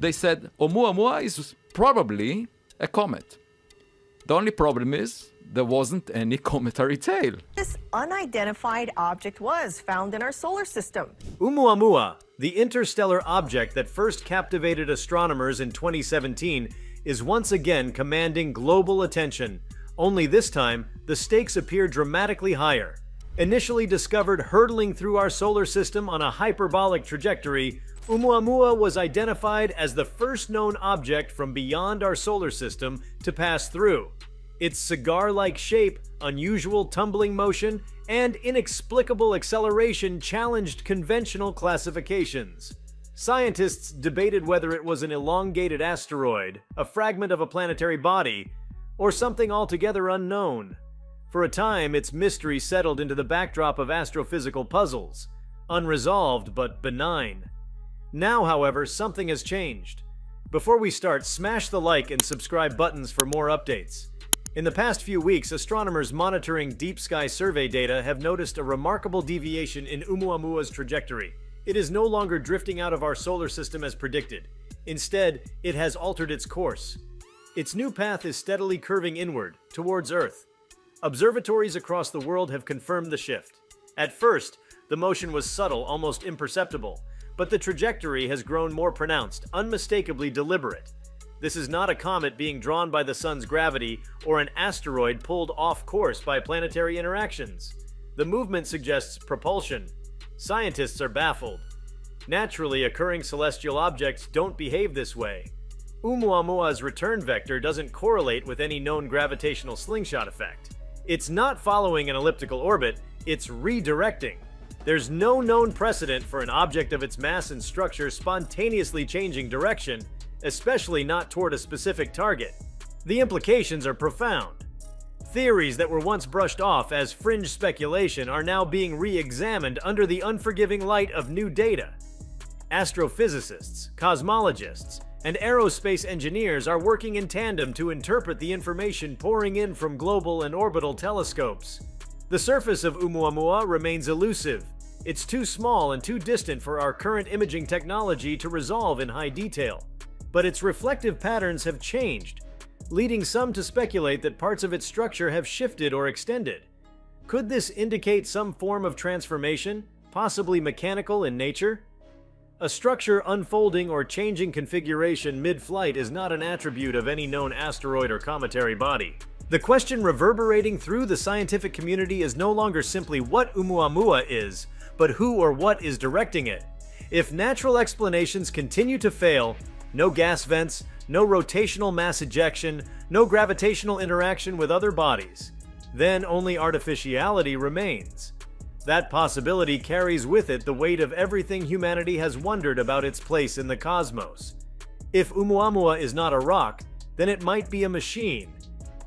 they said oh, Oumuamua is probably a comet. The only problem is there wasn't any cometary tail. This unidentified object was found in our solar system. Oumuamua, the interstellar object that first captivated astronomers in 2017, is once again commanding global attention. Only this time, the stakes appear dramatically higher. Initially discovered hurtling through our solar system on a hyperbolic trajectory, Oumuamua was identified as the first known object from beyond our solar system to pass through. Its cigar-like shape, unusual tumbling motion, and inexplicable acceleration challenged conventional classifications. Scientists debated whether it was an elongated asteroid, a fragment of a planetary body, or something altogether unknown. For a time, its mystery settled into the backdrop of astrophysical puzzles, unresolved but benign. Now, however, something has changed. Before we start, smash the like and subscribe buttons for more updates. In the past few weeks, astronomers monitoring deep sky survey data have noticed a remarkable deviation in Oumuamua's trajectory. It is no longer drifting out of our solar system as predicted. Instead, it has altered its course. Its new path is steadily curving inward, towards Earth. Observatories across the world have confirmed the shift. At first, the motion was subtle, almost imperceptible, but the trajectory has grown more pronounced, unmistakably deliberate. This is not a comet being drawn by the sun's gravity or an asteroid pulled off course by planetary interactions. The movement suggests propulsion. Scientists are baffled. Naturally occurring celestial objects don't behave this way. Oumuamua's return vector doesn't correlate with any known gravitational slingshot effect. It's not following an elliptical orbit, it's redirecting. There's no known precedent for an object of its mass and structure spontaneously changing direction, especially not toward a specific target. The implications are profound. Theories that were once brushed off as fringe speculation are now being re-examined under the unforgiving light of new data. Astrophysicists, cosmologists, and aerospace engineers are working in tandem to interpret the information pouring in from global and orbital telescopes. The surface of Oumuamua remains elusive. It's too small and too distant for our current imaging technology to resolve in high detail but its reflective patterns have changed, leading some to speculate that parts of its structure have shifted or extended. Could this indicate some form of transformation, possibly mechanical in nature? A structure unfolding or changing configuration mid-flight is not an attribute of any known asteroid or cometary body. The question reverberating through the scientific community is no longer simply what Oumuamua is, but who or what is directing it. If natural explanations continue to fail, no gas vents, no rotational mass ejection, no gravitational interaction with other bodies. Then only artificiality remains. That possibility carries with it the weight of everything humanity has wondered about its place in the cosmos. If Oumuamua is not a rock, then it might be a machine.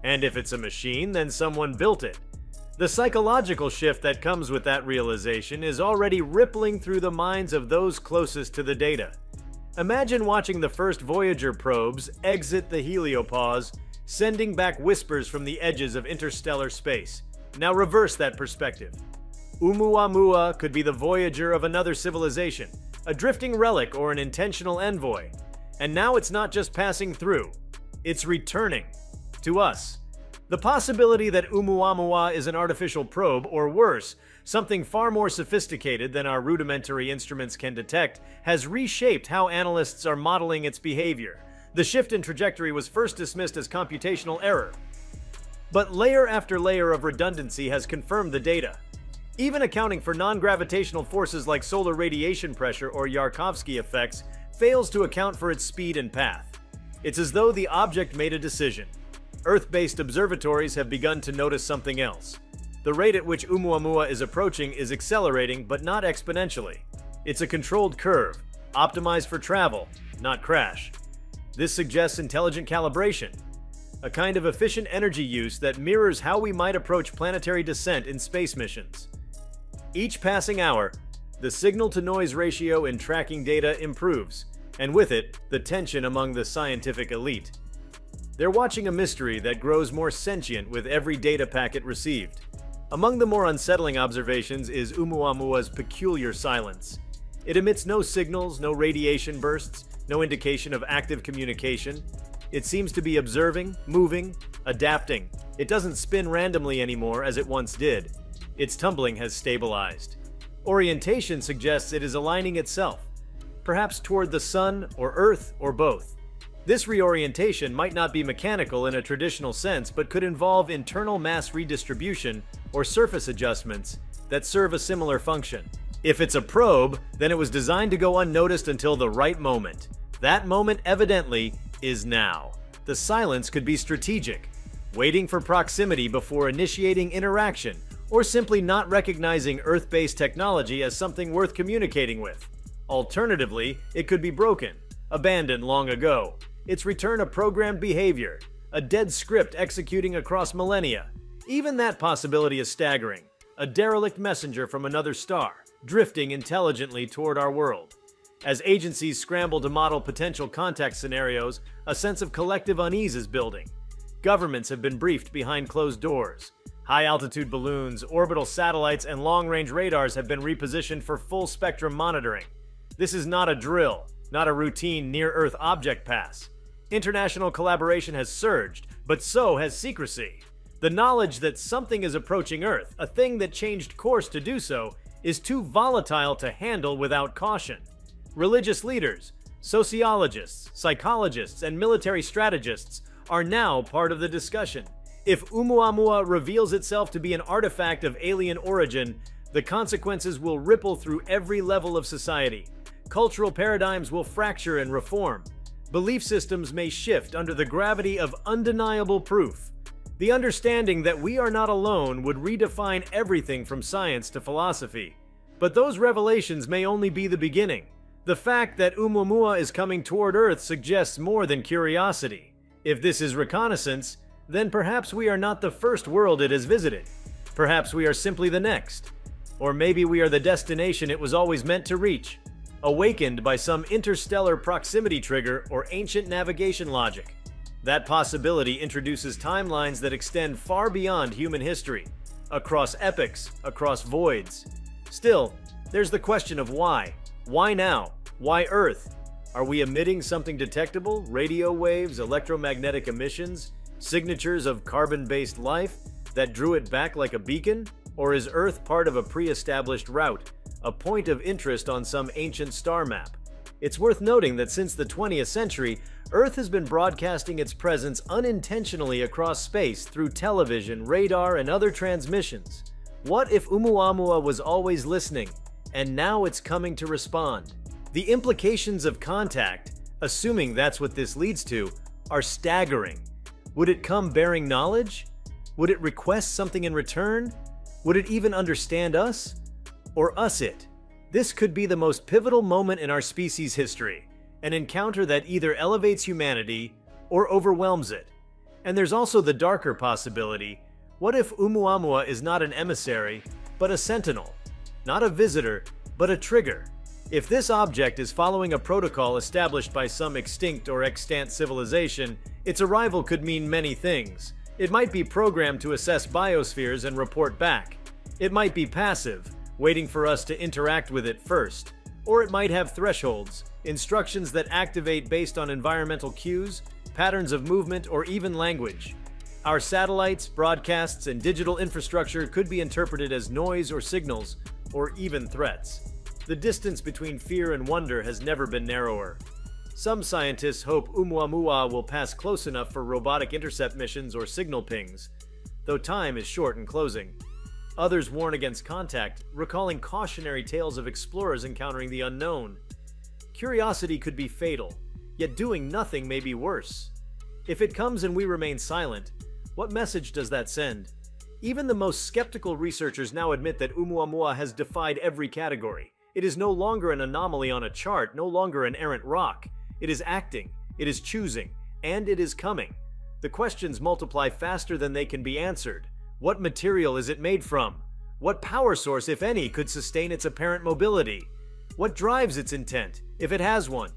And if it's a machine, then someone built it. The psychological shift that comes with that realization is already rippling through the minds of those closest to the data. Imagine watching the first Voyager probes exit the heliopause, sending back whispers from the edges of interstellar space. Now reverse that perspective. Oumuamua could be the Voyager of another civilization, a drifting relic or an intentional envoy. And now it's not just passing through, it's returning. To us. The possibility that Oumuamua is an artificial probe, or worse, something far more sophisticated than our rudimentary instruments can detect, has reshaped how analysts are modeling its behavior. The shift in trajectory was first dismissed as computational error. But layer after layer of redundancy has confirmed the data. Even accounting for non-gravitational forces like solar radiation pressure or Yarkovsky effects fails to account for its speed and path. It's as though the object made a decision. Earth-based observatories have begun to notice something else. The rate at which Oumuamua is approaching is accelerating, but not exponentially. It's a controlled curve, optimized for travel, not crash. This suggests intelligent calibration, a kind of efficient energy use that mirrors how we might approach planetary descent in space missions. Each passing hour, the signal-to-noise ratio in tracking data improves, and with it, the tension among the scientific elite. They're watching a mystery that grows more sentient with every data packet received. Among the more unsettling observations is Oumuamua's peculiar silence. It emits no signals, no radiation bursts, no indication of active communication. It seems to be observing, moving, adapting. It doesn't spin randomly anymore as it once did. Its tumbling has stabilized. Orientation suggests it is aligning itself, perhaps toward the sun or earth or both. This reorientation might not be mechanical in a traditional sense, but could involve internal mass redistribution or surface adjustments that serve a similar function. If it's a probe, then it was designed to go unnoticed until the right moment. That moment, evidently, is now. The silence could be strategic, waiting for proximity before initiating interaction, or simply not recognizing Earth based technology as something worth communicating with. Alternatively, it could be broken, abandoned long ago, its return a programmed behavior, a dead script executing across millennia. Even that possibility is staggering. A derelict messenger from another star, drifting intelligently toward our world. As agencies scramble to model potential contact scenarios, a sense of collective unease is building. Governments have been briefed behind closed doors. High altitude balloons, orbital satellites, and long range radars have been repositioned for full spectrum monitoring. This is not a drill, not a routine near Earth object pass. International collaboration has surged, but so has secrecy. The knowledge that something is approaching Earth, a thing that changed course to do so, is too volatile to handle without caution. Religious leaders, sociologists, psychologists, and military strategists are now part of the discussion. If Oumuamua reveals itself to be an artifact of alien origin, the consequences will ripple through every level of society. Cultural paradigms will fracture and reform. Belief systems may shift under the gravity of undeniable proof. The understanding that we are not alone would redefine everything from science to philosophy. But those revelations may only be the beginning. The fact that Oumuamua is coming toward Earth suggests more than curiosity. If this is reconnaissance, then perhaps we are not the first world it has visited. Perhaps we are simply the next. Or maybe we are the destination it was always meant to reach, awakened by some interstellar proximity trigger or ancient navigation logic. That possibility introduces timelines that extend far beyond human history, across epochs, across voids. Still, there's the question of why. Why now? Why Earth? Are we emitting something detectable? Radio waves, electromagnetic emissions, signatures of carbon based life that drew it back like a beacon? Or is Earth part of a pre established route, a point of interest on some ancient star map? It's worth noting that since the 20th century, Earth has been broadcasting its presence unintentionally across space through television, radar, and other transmissions. What if Oumuamua was always listening, and now it's coming to respond? The implications of contact, assuming that's what this leads to, are staggering. Would it come bearing knowledge? Would it request something in return? Would it even understand us? Or us it? This could be the most pivotal moment in our species' history, an encounter that either elevates humanity or overwhelms it. And there's also the darker possibility what if Oumuamua is not an emissary, but a sentinel? Not a visitor, but a trigger. If this object is following a protocol established by some extinct or extant civilization, its arrival could mean many things. It might be programmed to assess biospheres and report back. It might be passive, waiting for us to interact with it first. Or it might have thresholds, instructions that activate based on environmental cues, patterns of movement, or even language. Our satellites, broadcasts, and digital infrastructure could be interpreted as noise or signals, or even threats. The distance between fear and wonder has never been narrower. Some scientists hope Oumuamua will pass close enough for robotic intercept missions or signal pings, though time is short in closing. Others warn against contact, recalling cautionary tales of explorers encountering the unknown. Curiosity could be fatal, yet doing nothing may be worse. If it comes and we remain silent, what message does that send? Even the most skeptical researchers now admit that Oumuamua has defied every category. It is no longer an anomaly on a chart, no longer an errant rock. It is acting, it is choosing, and it is coming. The questions multiply faster than they can be answered. What material is it made from? What power source, if any, could sustain its apparent mobility? What drives its intent, if it has one?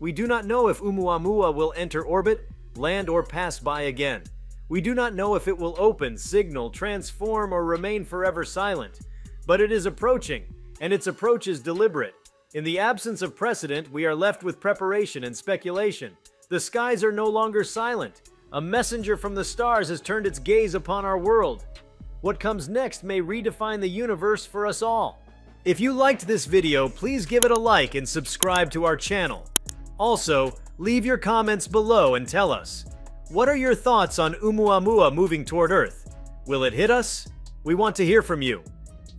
We do not know if Oumuamua will enter orbit, land, or pass by again. We do not know if it will open, signal, transform, or remain forever silent. But it is approaching, and its approach is deliberate. In the absence of precedent, we are left with preparation and speculation. The skies are no longer silent. A messenger from the stars has turned its gaze upon our world. What comes next may redefine the universe for us all. If you liked this video, please give it a like and subscribe to our channel. Also, leave your comments below and tell us, what are your thoughts on Oumuamua moving toward Earth? Will it hit us? We want to hear from you.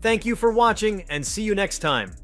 Thank you for watching and see you next time.